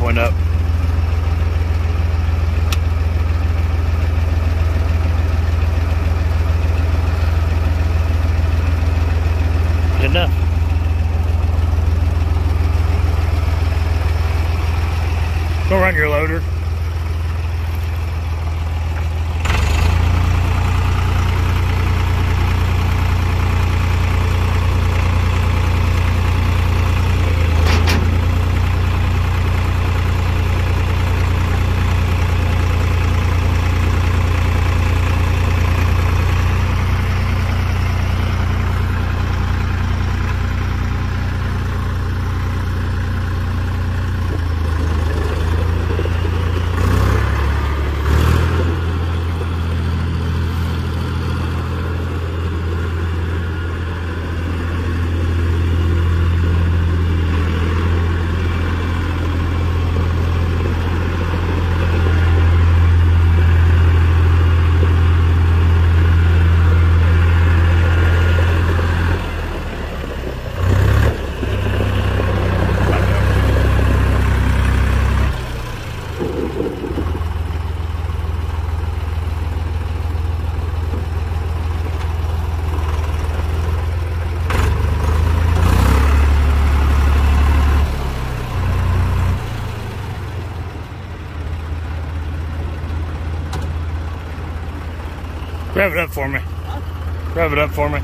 went up. Good enough. Go run your loader. Rev it up for me. Rev it up for me.